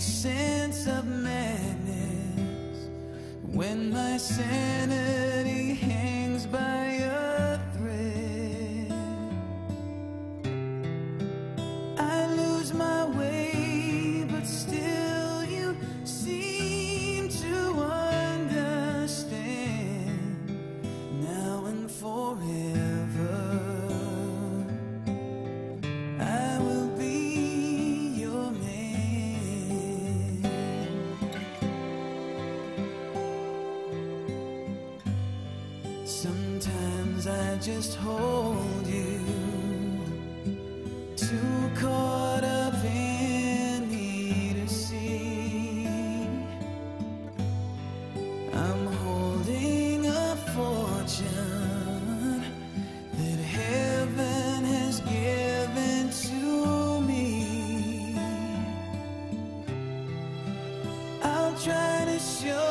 make sense of madness when my sanity Sometimes I just hold you too caught up in me to see. I'm holding a fortune that heaven has given to me. I'll try to show.